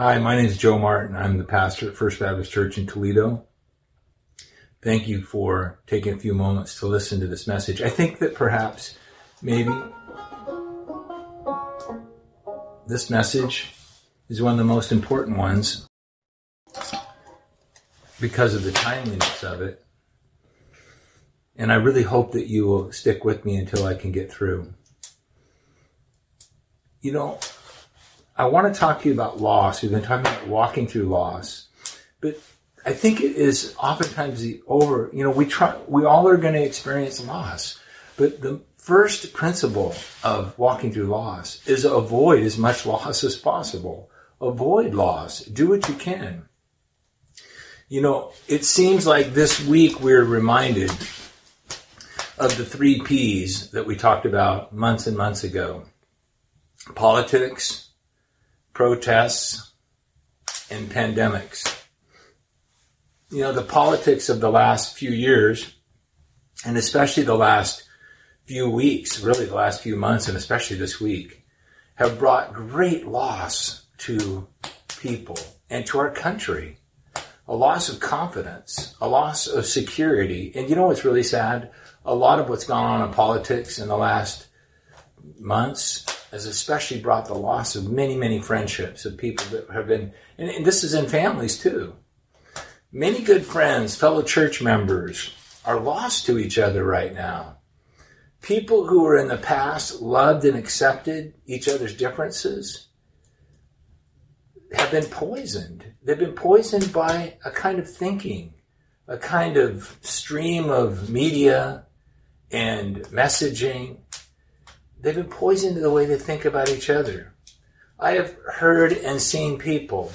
Hi, my name is Joe Martin. I'm the pastor at First Baptist Church in Toledo. Thank you for taking a few moments to listen to this message. I think that perhaps, maybe, this message is one of the most important ones because of the timeliness of it. And I really hope that you will stick with me until I can get through. You know, I want to talk to you about loss. We've been talking about walking through loss, but I think it is oftentimes the over. You know, we try. We all are going to experience loss, but the first principle of walking through loss is avoid as much loss as possible. Avoid loss. Do what you can. You know, it seems like this week we're reminded of the three P's that we talked about months and months ago politics, protests, and pandemics. You know, the politics of the last few years, and especially the last few weeks, really the last few months, and especially this week, have brought great loss to people and to our country. A loss of confidence, a loss of security. And you know what's really sad? A lot of what's gone on in politics in the last months has especially brought the loss of many, many friendships of people that have been, and, this is in families too. Many good friends, fellow church members, are lost to each other right now. People who were in the past loved and accepted each other's differences have been poisoned. They've been poisoned by a kind of thinking, a kind of stream of media and messaging They've been poisoned to the way they think about each other. I have heard and seen people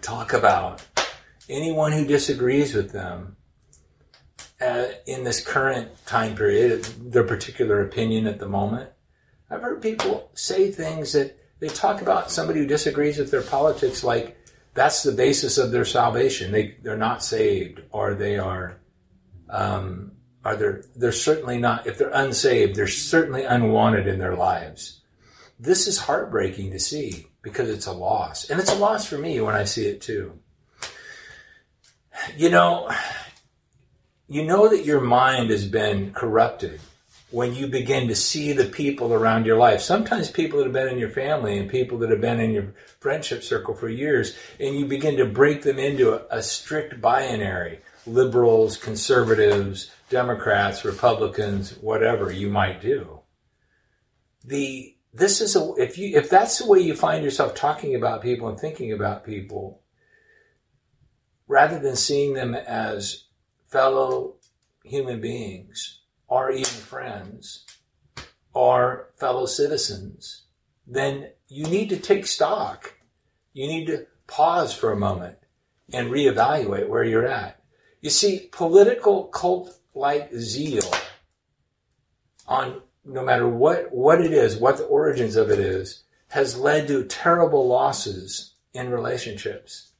talk about anyone who disagrees with them uh, in this current time period, their particular opinion at the moment. I've heard people say things that they talk about somebody who disagrees with their politics like that's the basis of their salvation. They, they're not saved or they are um, are there they're certainly not if they're unsaved they're certainly unwanted in their lives. This is heartbreaking to see because it's a loss. And it's a loss for me when i see it too. You know you know that your mind has been corrupted when you begin to see the people around your life. Sometimes people that have been in your family and people that have been in your friendship circle for years and you begin to break them into a, a strict binary liberals conservatives Democrats, Republicans, whatever you might do. The this is a if you if that's the way you find yourself talking about people and thinking about people, rather than seeing them as fellow human beings or even friends or fellow citizens, then you need to take stock. You need to pause for a moment and reevaluate where you're at. You see, political cult like zeal on no matter what, what it is, what the origins of it is, has led to terrible losses in relationships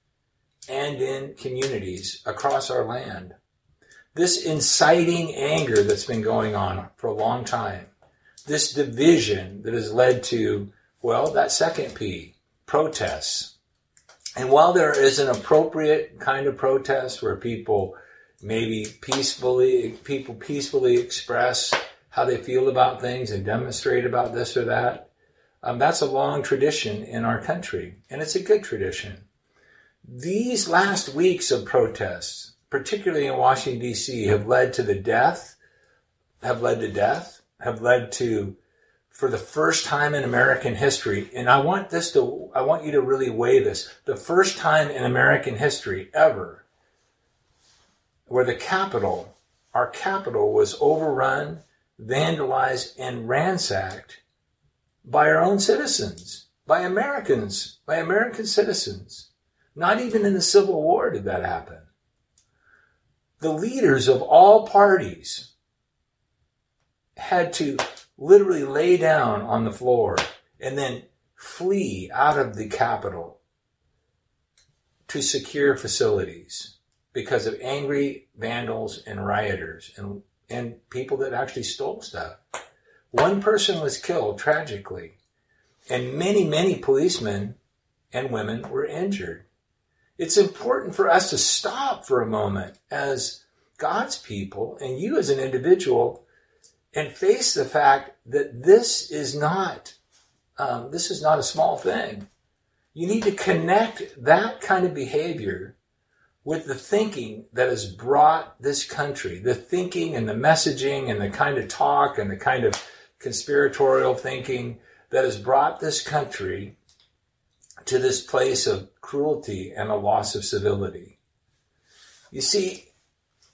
and in communities across our land. This inciting anger that's been going on for a long time, this division that has led to, well, that second P, protests. And while there is an appropriate kind of protest where people maybe peacefully people peacefully express how they feel about things and demonstrate about this or that. Um, that's a long tradition in our country, and it's a good tradition. These last weeks of protests, particularly in Washington D.C., have led to the death, have led to death, have led to, for the first time in American history, and I want this to, I want you to really weigh this, the first time in American history ever where the Capitol, our Capitol, was overrun, vandalized, and ransacked by our own citizens, by Americans, by American citizens. Not even in the Civil War did that happen. The leaders of all parties had to literally lay down on the floor and then flee out of the Capitol to secure facilities because of angry vandals and rioters and, and people that actually stole stuff. One person was killed tragically, and many, many policemen and women were injured. It's important for us to stop for a moment as God's people and you as an individual and face the fact that this is not um, this is not a small thing. You need to connect that kind of behavior with the thinking that has brought this country, the thinking and the messaging and the kind of talk and the kind of conspiratorial thinking that has brought this country to this place of cruelty and a loss of civility. You see,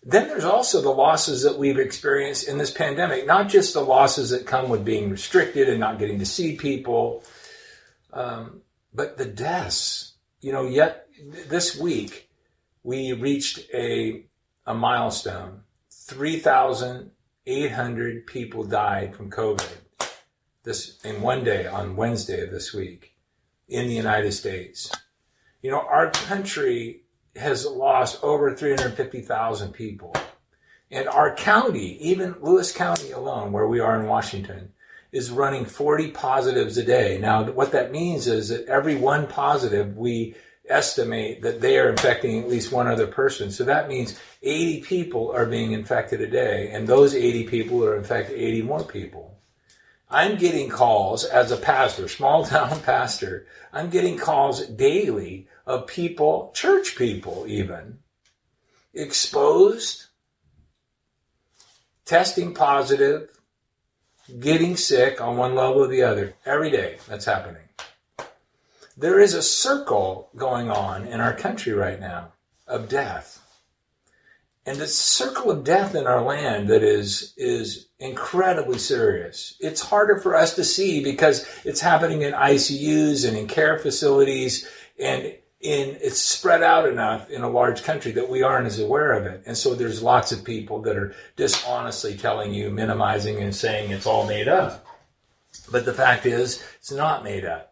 then there's also the losses that we've experienced in this pandemic, not just the losses that come with being restricted and not getting to see people, um, but the deaths. You know, yet this week we reached a, a milestone 3,800 people died from COVID this in one day on Wednesday of this week in the United States. You know, our country has lost over 350,000 people. And our county, even Lewis County alone, where we are in Washington, is running 40 positives a day. Now, what that means is that every one positive, we estimate that they are infecting at least one other person. So that means 80 people are being infected a day, and those 80 people are infecting 80 more people. I'm getting calls as a pastor, small town pastor. I'm getting calls daily of people, church people even, exposed, testing positive, getting sick on one level or the other. Every day that's happening. There is a circle going on in our country right now of death. And this circle of death in our land that is, is incredibly serious. It's harder for us to see because it's happening in ICUs and in care facilities and in, it's spread out enough in a large country that we aren't as aware of it. And so there's lots of people that are dishonestly telling you, minimizing and saying it's all made up. But the fact is, it's not made up.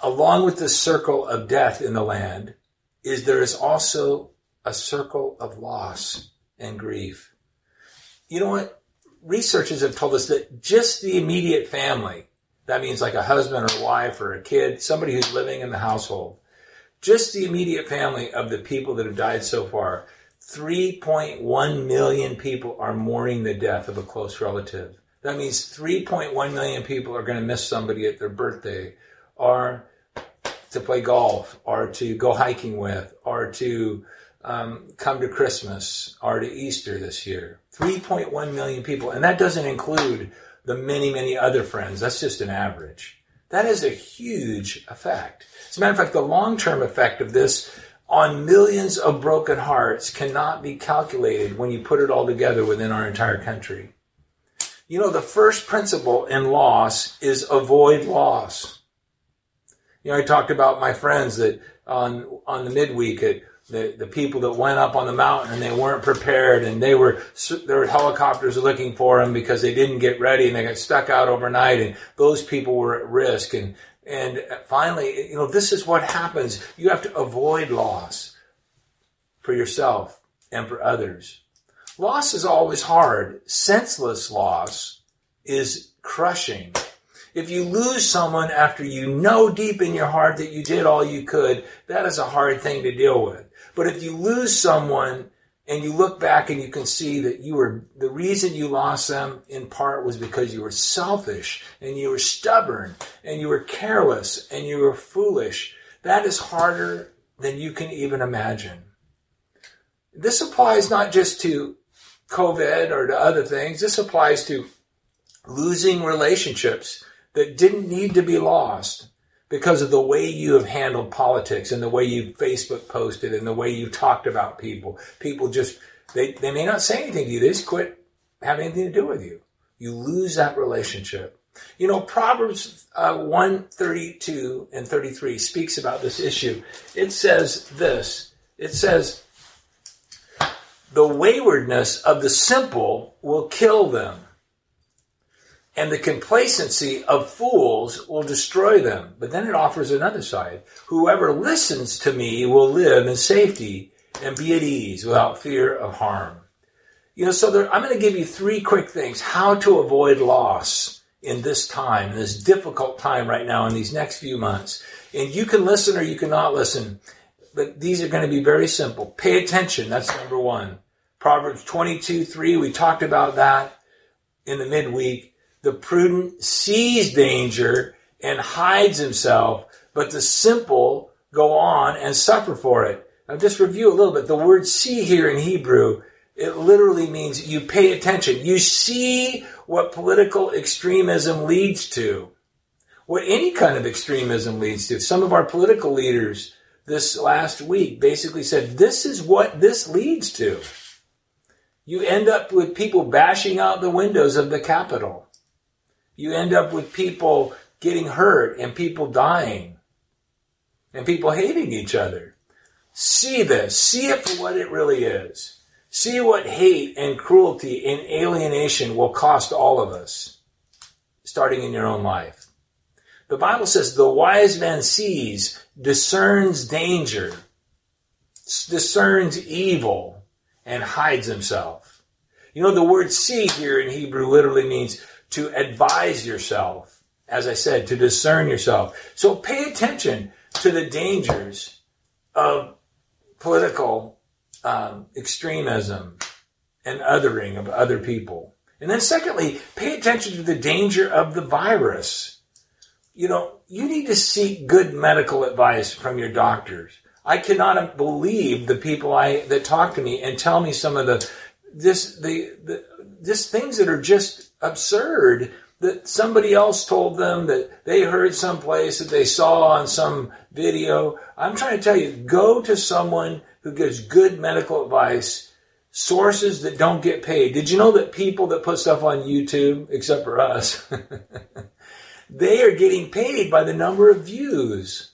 Along with the circle of death in the land is there is also a circle of loss and grief. You know what? Researchers have told us that just the immediate family, that means like a husband or a wife or a kid, somebody who's living in the household, just the immediate family of the people that have died so far, 3.1 million people are mourning the death of a close relative. That means 3.1 million people are going to miss somebody at their birthday or to play golf or to go hiking with or to um, come to Christmas or to Easter this year. 3.1 million people. And that doesn't include the many, many other friends. That's just an average. That is a huge effect. As a matter of fact, the long term effect of this on millions of broken hearts cannot be calculated when you put it all together within our entire country. You know, the first principle in loss is avoid loss. You know, I talked about my friends that on, on the midweek at the, the people that went up on the mountain and they weren't prepared and they were there were helicopters looking for them because they didn't get ready and they got stuck out overnight and those people were at risk. And and finally you know this is what happens. You have to avoid loss for yourself and for others. Loss is always hard. Senseless loss is crushing if you lose someone after you know deep in your heart that you did all you could, that is a hard thing to deal with. But if you lose someone and you look back and you can see that you were the reason you lost them in part was because you were selfish and you were stubborn and you were careless and you were foolish, that is harder than you can even imagine. This applies not just to COVID or to other things, this applies to losing relationships that didn't need to be lost because of the way you have handled politics and the way you Facebook posted and the way you talked about people. People just, they, they may not say anything to you. They just quit having anything to do with you. You lose that relationship. You know, Proverbs uh, 132 and 33 speaks about this issue. It says this. It says, the waywardness of the simple will kill them and the complacency of fools will destroy them. But then it offers another side. Whoever listens to me will live in safety and be at ease without fear of harm. You know, so there, I'm going to give you three quick things how to avoid loss in this time, this difficult time right now in these next few months. And you can listen or you cannot listen. But these are going to be very simple. Pay attention. That's number one. Proverbs 22, 3, we talked about that in the midweek. The prudent sees danger and hides himself, but the simple go on and suffer for it. Now just review a little bit. The word see here in Hebrew, it literally means you pay attention. You see what political extremism leads to. What any kind of extremism leads to. Some of our political leaders this last week basically said, this is what this leads to. You end up with people bashing out the windows of the Capitol. You end up with people getting hurt and people dying and people hating each other. See this. See it for what it really is. See what hate and cruelty and alienation will cost all of us, starting in your own life. The Bible says the wise man sees, discerns danger, discerns evil, and hides himself. You know, the word see here in Hebrew literally means to advise yourself. As I said, to discern yourself. So pay attention to the dangers of political um, extremism and othering of other people. And then secondly, pay attention to the danger of the virus. You know, you need to seek good medical advice from your doctors. I cannot believe the people I that talk to me and tell me some of the this the, the this things that are just absurd that somebody else told them that they heard someplace that they saw on some video. I'm trying to tell you, go to someone who gives good medical advice, sources that don't get paid. Did you know that people that put stuff on YouTube, except for us, they are getting paid by the number of views?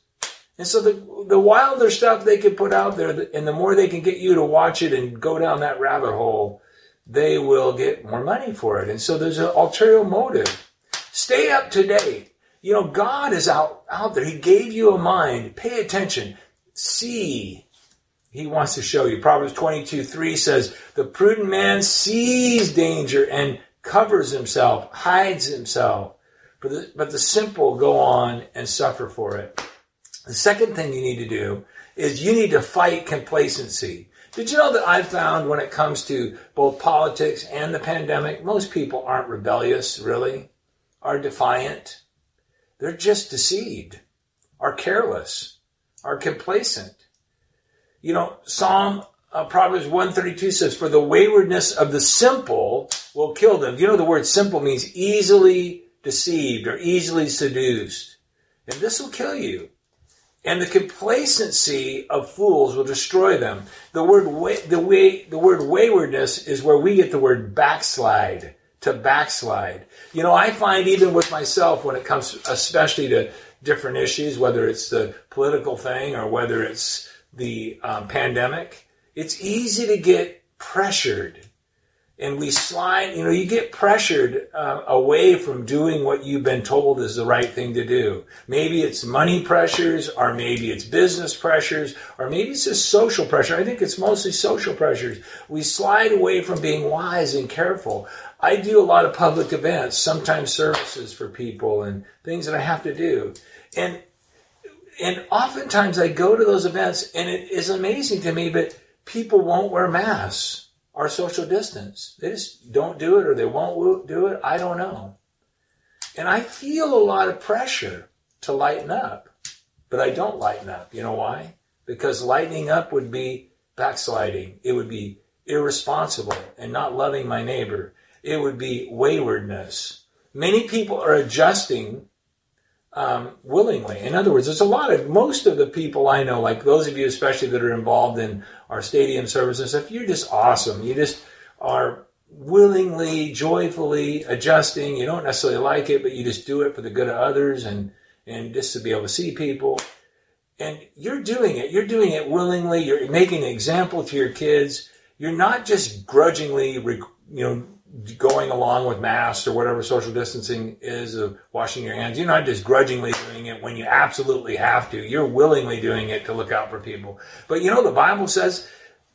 And so the the wilder stuff they can put out there, and the more they can get you to watch it and go down that rabbit hole, they will get more money for it. And so there's an ulterior motive. Stay up to date. You know, God is out out there. He gave you a mind. Pay attention. See. He wants to show you. Proverbs 22, 3 says, The prudent man sees danger and covers himself, hides himself. But the, but the simple go on and suffer for it. The second thing you need to do is you need to fight complacency. Did you know that I've found when it comes to both politics and the pandemic, most people aren't rebellious, really, are defiant. They're just deceived, are careless, are complacent. You know, Psalm uh, Proverbs 132 says, For the waywardness of the simple will kill them. You know, the word simple means easily deceived or easily seduced. And this will kill you and the complacency of fools will destroy them. The word way, the way the word waywardness is where we get the word backslide to backslide. You know, I find even with myself when it comes especially to different issues, whether it's the political thing or whether it's the um, pandemic, it's easy to get pressured and we slide, you know, you get pressured uh, away from doing what you've been told is the right thing to do. Maybe it's money pressures, or maybe it's business pressures, or maybe it's just social pressure. I think it's mostly social pressures. We slide away from being wise and careful. I do a lot of public events, sometimes services for people and things that I have to do. And and oftentimes I go to those events and it is amazing to me, but people won't wear masks our social distance. They just don't do it or they won't do it. I don't know. And I feel a lot of pressure to lighten up, but I don't lighten up. You know why? Because lightening up would be backsliding. It would be irresponsible and not loving my neighbor. It would be waywardness. Many people are adjusting um, willingly. In other words, there's a lot of most of the people I know, like those of you especially that are involved in our stadium services, if you're just awesome, you just are willingly, joyfully adjusting. You don't necessarily like it, but you just do it for the good of others and and just to be able to see people. And you're doing it. You're doing it willingly. You're making an example to your kids. You're not just grudgingly, you know, going along with masks or whatever social distancing is of washing your hands. You're not just grudgingly doing it when you absolutely have to. You're willingly doing it to look out for people. But you know, the Bible says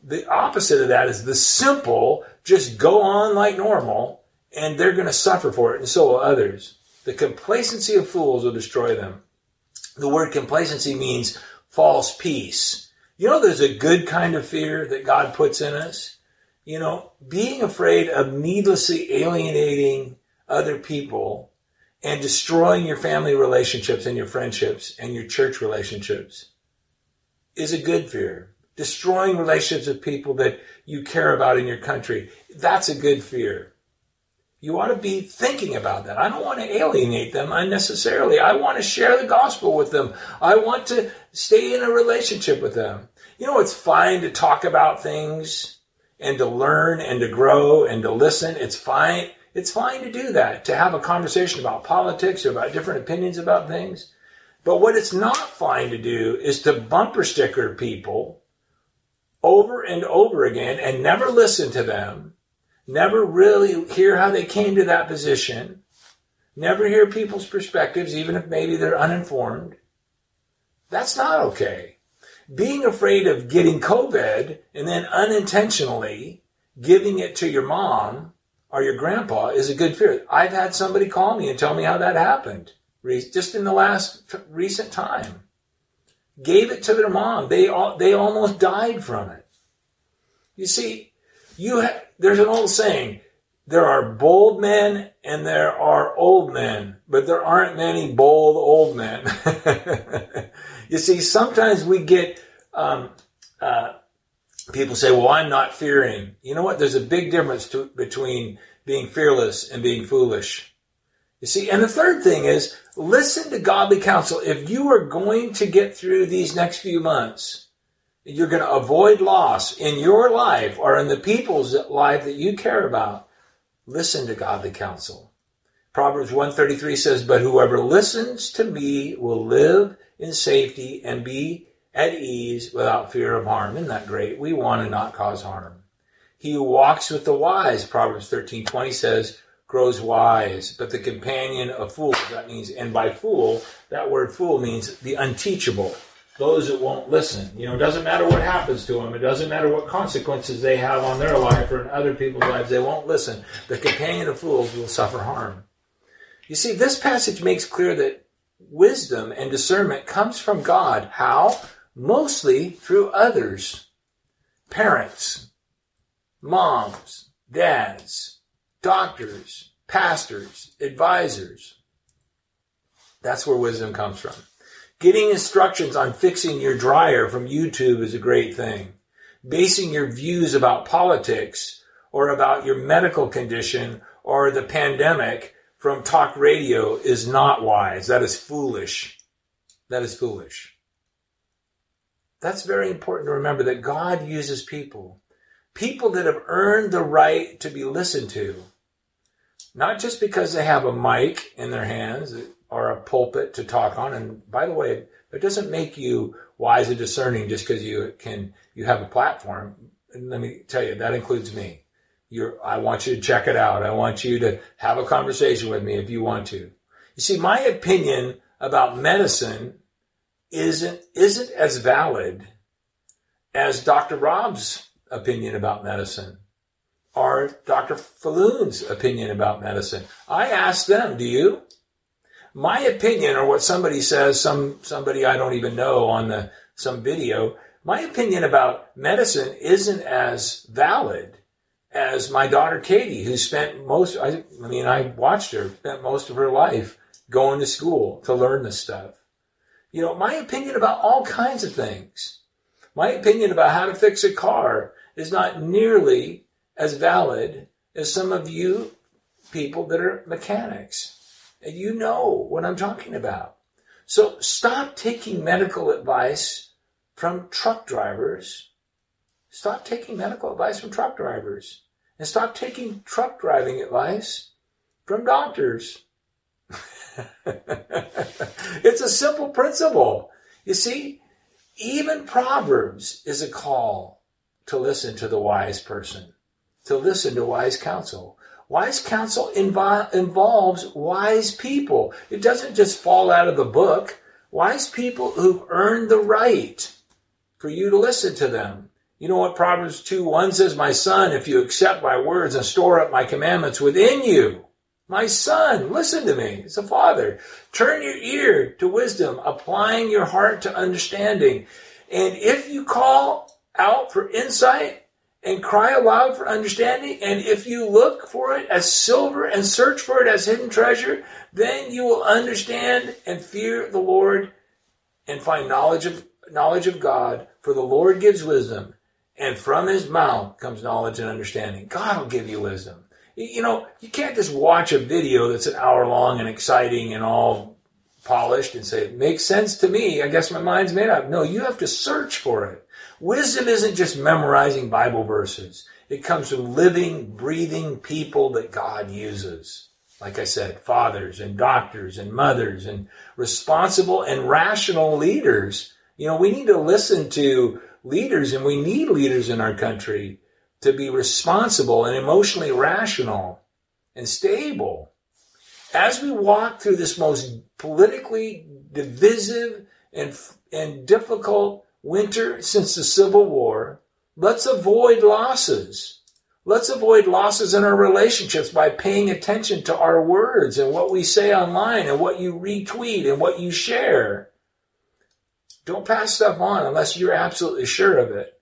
the opposite of that is the simple just go on like normal and they're going to suffer for it and so will others. The complacency of fools will destroy them. The word complacency means false peace. You know, there's a good kind of fear that God puts in us. You know, being afraid of needlessly alienating other people and destroying your family relationships and your friendships and your church relationships is a good fear. Destroying relationships with people that you care about in your country, that's a good fear. You ought to be thinking about that. I don't want to alienate them unnecessarily. I want to share the gospel with them. I want to stay in a relationship with them. You know, it's fine to talk about things and to learn and to grow and to listen. It's fine. It's fine to do that, to have a conversation about politics or about different opinions about things. But what it's not fine to do is to bumper sticker people over and over again and never listen to them, never really hear how they came to that position, never hear people's perspectives, even if maybe they're uninformed. That's not okay. Being afraid of getting COVID and then unintentionally giving it to your mom or your grandpa is a good fear. I've had somebody call me and tell me how that happened just in the last recent time. Gave it to their mom. They they almost died from it. You see, you ha- there's an old saying: there are bold men and there are old men, but there aren't many bold old men. you see, sometimes we get um, uh, people say, "Well, I'm not fearing." You know what? There's a big difference to, between being fearless and being foolish. You see, and the third thing is listen to godly counsel. If you are going to get through these next few months, you're going to avoid loss in your life or in the people's life that you care about, listen to godly counsel. Proverbs 133 says, But whoever listens to me will live in safety and be at ease without fear of harm. Isn't that great? We want to not cause harm. He who walks with the wise, Proverbs 13:20 says, grows wise, but the companion of fools, that means, and by fool, that word fool means the unteachable, those that won't listen. You know, it doesn't matter what happens to them, it doesn't matter what consequences they have on their life or in other people's lives, they won't listen. The companion of fools will suffer harm. You see, this passage makes clear that wisdom and discernment comes from God. How? Mostly through others. Parents, moms, dads, doctors, pastors, advisors. That's where wisdom comes from. Getting instructions on fixing your dryer from YouTube is a great thing. Basing your views about politics or about your medical condition or the pandemic from talk radio is not wise. That is foolish. That is foolish. That's very important to remember that God uses people people that have earned the right to be listened to, not just because they have a mic in their hands or a pulpit to talk on. And by the way, it doesn't make you wise and discerning just because you can you have a platform. Let me tell you, that includes me. You're, I want you to check it out. I want you to have a conversation with me if you want to. You see, my opinion about medicine isn't isn't as valid as Dr. Rob's opinion about medicine or Dr. Falloon's opinion about medicine. I ask them, do you? My opinion or what somebody says, some somebody I don't even know on the some video, my opinion about medicine isn't as valid as my daughter Katie, who spent most I, I mean I watched her spent most of her life going to school to learn this stuff. You know, my opinion about all kinds of things. My opinion about how to fix a car is not nearly as valid as some of you people that are mechanics. And you know what I'm talking about. So stop taking medical advice from truck drivers. Stop taking medical advice from truck drivers. And stop taking truck driving advice from doctors. it's a simple principle. You see, even Proverbs is a call to listen to the wise person, to listen to wise counsel. Wise counsel invo- involves wise people. It doesn't just fall out of the book. Wise people who've earned the right for you to listen to them. You know what Proverbs 2 1 says? My son, if you accept my words and store up my commandments within you, My son, listen to me. It's a father. Turn your ear to wisdom, applying your heart to understanding. And if you call out for insight and cry aloud for understanding, and if you look for it as silver and search for it as hidden treasure, then you will understand and fear the Lord and find knowledge of knowledge of God. For the Lord gives wisdom, and from his mouth comes knowledge and understanding. God will give you wisdom you know, you can't just watch a video that's an hour long and exciting and all polished and say, it makes sense to me. I guess my mind's made up. No, you have to search for it. Wisdom isn't just memorizing Bible verses. It comes from living, breathing people that God uses. Like I said, fathers and doctors and mothers and responsible and rational leaders. You know, we need to listen to leaders and we need leaders in our country to be responsible and emotionally rational and stable. As we walk through this most politically divisive and, and difficult winter since the Civil War, let's avoid losses. Let's avoid losses in our relationships by paying attention to our words and what we say online and what you retweet and what you share. Don't pass stuff on unless you're absolutely sure of it.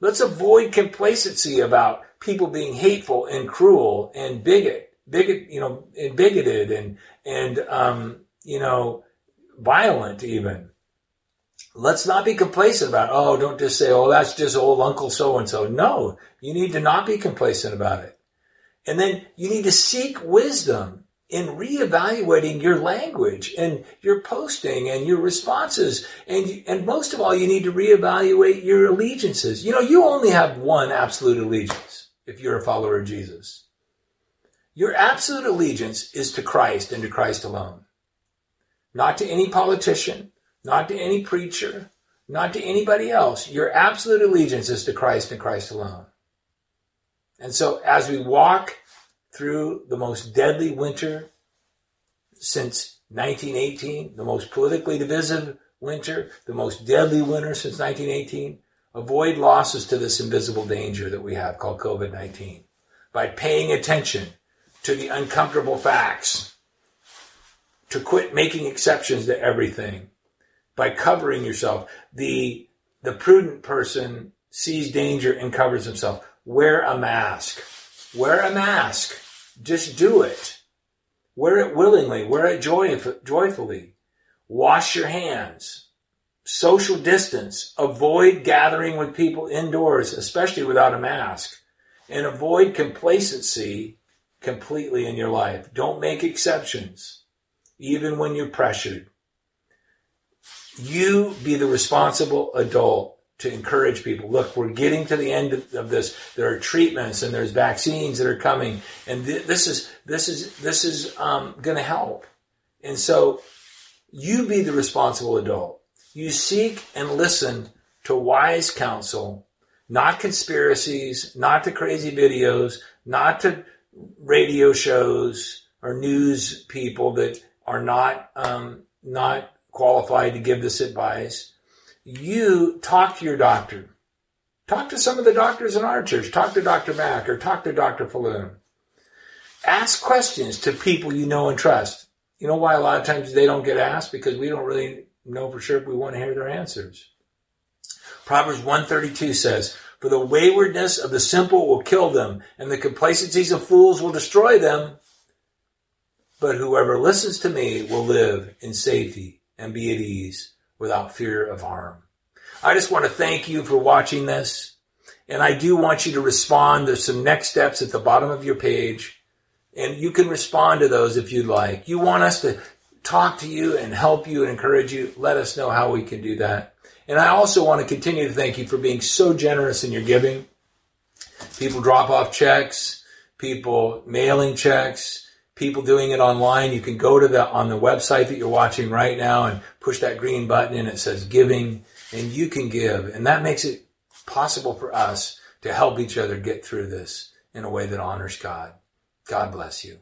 Let's avoid complacency about people being hateful and cruel and bigot, bigot, you know, and bigoted and and um, you know, violent even. Let's not be complacent about, oh, don't just say, oh, that's just old Uncle so and so. No, you need to not be complacent about it. And then you need to seek wisdom in reevaluating your language and your posting and your responses. And, and most of all, you need to reevaluate your allegiances. You know, you only have one absolute allegiance if you're a follower of Jesus. Your absolute allegiance is to Christ and to Christ alone. Not to any politician, not to any preacher, not to anybody else. Your absolute allegiance is to Christ and Christ alone. And so as we walk through the most deadly winter since 1918, the most politically divisive winter, the most deadly winter since 1918. Avoid losses to this invisible danger that we have called COVID 19 by paying attention to the uncomfortable facts, to quit making exceptions to everything, by covering yourself. The, the prudent person sees danger and covers himself. Wear a mask. Wear a mask. Just do it. Wear it willingly. Wear it joy, joyfully. Wash your hands. Social distance. Avoid gathering with people indoors, especially without a mask. And avoid complacency completely in your life. Don't make exceptions, even when you're pressured. You be the responsible adult to encourage people. Look, we're getting to the end of this. There are treatments and there's vaccines that are coming, and th- this is this is this is um, going to help. And so, you be the responsible adult. You seek and listen to wise counsel, not conspiracies, not to crazy videos, not to radio shows or news people that are not um, not qualified to give this advice you talk to your doctor. Talk to some of the doctors in our church. Talk to Dr. Mack or talk to Dr. Falloon. Ask questions to people you know and trust. You know why a lot of times they don't get asked? Because we don't really know for sure if we want to hear their answers. Proverbs 132 says, For the waywardness of the simple will kill them, and the complacencies of fools will destroy them. But whoever listens to me will live in safety and be at ease without fear of harm. I just want to thank you for watching this. And I do want you to respond. There's some next steps at the bottom of your page. And you can respond to those if you'd like. You want us to talk to you and help you and encourage you. Let us know how we can do that. And I also want to continue to thank you for being so generous in your giving. People drop off checks, people mailing checks, people doing it online. You can go to the on the website that you're watching right now and push that green button and it says giving and you can give. And that makes it possible for us to help each other get through this in a way that honors God. God bless you.